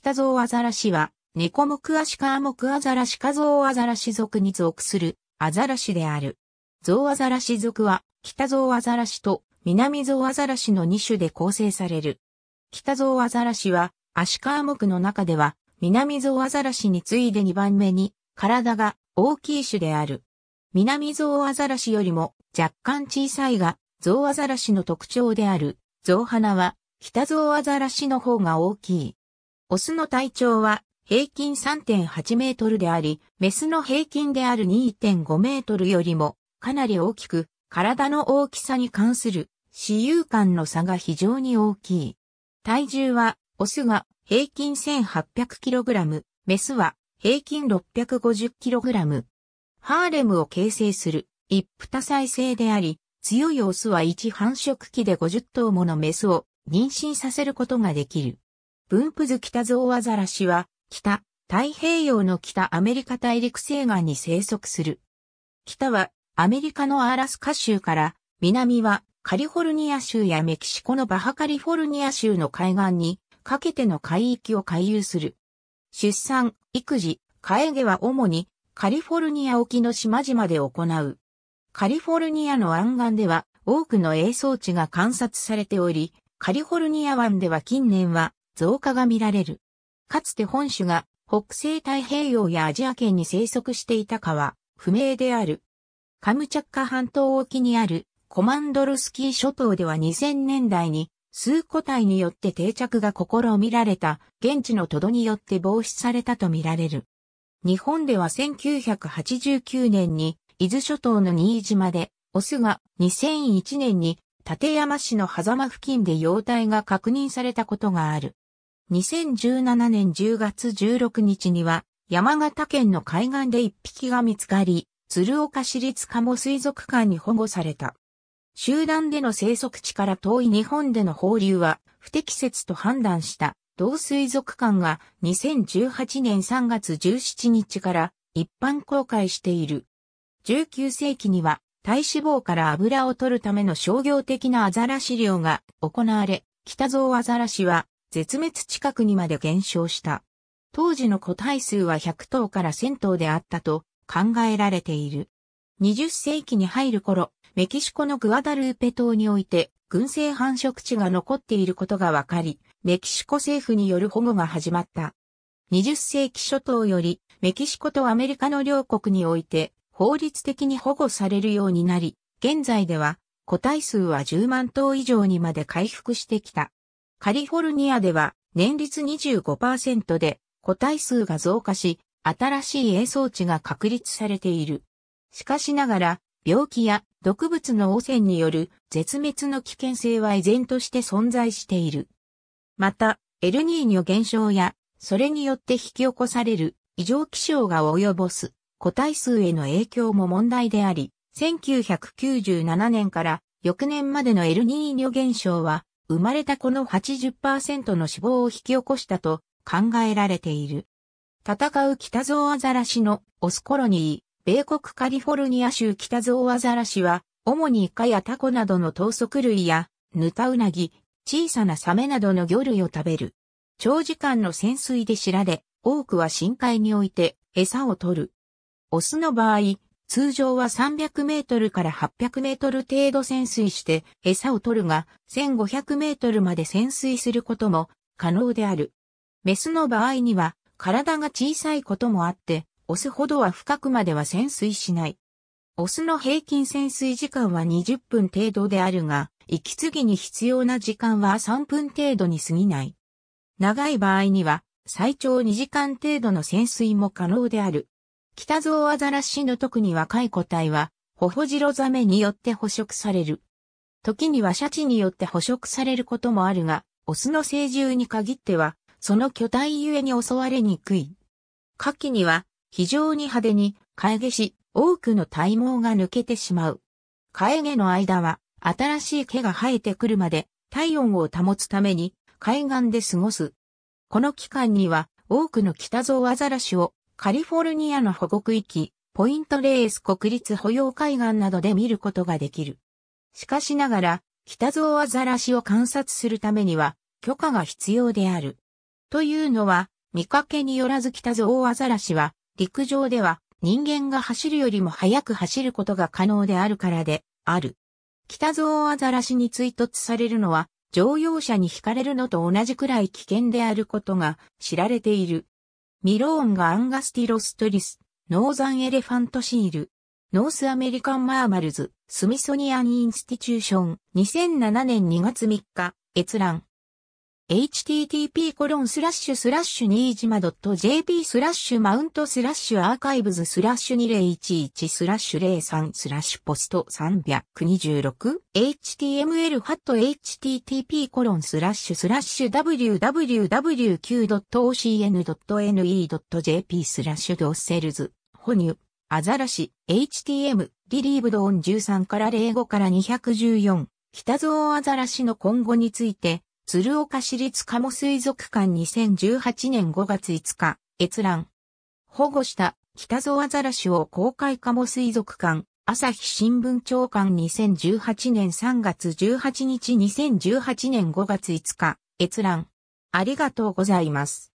北ゾウアザラシは、ネコ目アシカアモクアザラシカゾウアザラシ属に属するアザラシである。ゾウアザラシ属は、北ゾウアザラシと南ゾウアザラシの2種で構成される。北ゾウアザラシは、アシカアモクの中では、南ゾウアザラシに次いで2番目に、体が大きい種である。南ゾウアザラシよりも若干小さいが、ゾウアザラシの特徴である、ゾウ鼻は、北ゾウアザラシの方が大きい。オスの体長は平均3.8メートルであり、メスの平均である2.5メートルよりもかなり大きく、体の大きさに関する私有感の差が非常に大きい。体重は、オスが平均 1800kg、メスは平均 650kg。ハーレムを形成する一夫多妻制であり、強いオスは一繁殖期で50頭ものメスを妊娠させることができる。分布図北ゾウアザラシは北、太平洋の北アメリカ大陸西岸に生息する。北はアメリカのアラスカ州から、南はカリフォルニア州やメキシコのバハカリフォルニア州の海岸にかけての海域を回遊する。出産、育児、飼え毛は主にカリフォルニア沖の島々で行う。カリフォルニアの湾岸では多くの営草地が観察されており、カリフォルニア湾では近年は増加が見られる。かつて本種が北西太平洋やアジア圏に生息していたかは不明である。カムチャッカ半島沖にあるコマンドルスキー諸島では2000年代に数個体によって定着が試みられた現地のトドによって防止されたとみられる。日本では1989年に伊豆諸島の新島でオスが2001年に立山市の狭間付近で幼体が確認されたことがある。2017年10月16日には山形県の海岸で一匹が見つかり、鶴岡市立鴨水族館に保護された。集団での生息地から遠い日本での放流は不適切と判断した同水族館が2018年3月17日から一般公開している。19世紀には体脂肪から油を取るための商業的なアザラシ漁が行われ、北ゾウアザラシは絶滅近くにまで減少した。当時の個体数は100頭から1000頭であったと考えられている。20世紀に入る頃、メキシコのグアダルーペ島において群生繁殖地が残っていることが分かり、メキシコ政府による保護が始まった。20世紀初頭よりメキシコとアメリカの両国において法律的に保護されるようになり、現在では個体数は10万頭以上にまで回復してきた。カリフォルニアでは年率25%で個体数が増加し、新しい営草地が確立されている。しかしながら、病気や毒物の汚染による絶滅の危険性は依然として存在している。また、エルニーニョ現象や、それによって引き起こされる異常気象が及ぼす個体数への影響も問題であり、1997年から翌年までのエルニーニョ現象は生まれた子の80%の死亡を引き起こしたと考えられている。戦う北ゾウアザラシのオスコロニー、米国カリフォルニア州北ゾウアザラシは、主にイカやタコなどの頭足類や、ヌタウナギ、小さなサメなどの魚類を食べる。長時間の潜水で知られ、多くは深海において餌を取る。オスの場合、通常は300メートルから800メートル程度潜水して餌を取るが、1500メートルまで潜水することも可能である。メスの場合には体が小さいこともあって、オスほどは深くまでは潜水しない。オスの平均潜水時間は20分程度であるが、息継ぎに必要な時間は3分程度に過ぎない。長い場合には最長2時間程度の潜水も可能である。北ゾウアザラシの特に若い個体は、ホホジロザメによって捕食される。時にはシャチによって捕食されることもあるが、オスの成獣に限っては、その巨体ゆえに襲われにくい。夏季には、非常に派手に、生え毛し、多くの体毛が抜けてしまう。生え毛の間は、新しい毛が生えてくるまで、体温を保つために、海岸で過ごす。この期間には、多くの北ゾウアザラシをカリフォルニアの保護区域、ポイントレース国立保養海岸などで見ることができる。しかしながら、北ゾウアザラシを観察するためには、許可が必要である。というのは、見かけによらず北ゾウアザラシは、陸上では人間が走るよりも速く走ることが可能であるからである。北ゾウアザラシに追突されるのは、乗用車に惹かれるのと同じくらい危険であることが知られている。Mirounga angustirostris、Northern Elephant Seal、North American Mammals、Smithsonian Institution、2007年2月3日、閲覧。Http コロンスラッシュスラッシュ新島 .jp スラッシュマウントスラッシュアーカイブズスラッシュ2011スラッシュ03スラッシュポスト 326html ハット http コロンスラッシュスラッシュ www.q.ocn.ne.jp スラッシュドッセルズ哺乳アザラシ htm リリーブドオン13から05から214北ゾウアザラシの今後について鶴岡市立鴨水族館2018年5月5日、閲覧。保護した北ゾアザラシを公開鴨水族館、朝日新聞長官2018年3月18日2018年5月5日、閲覧。ありがとうございます。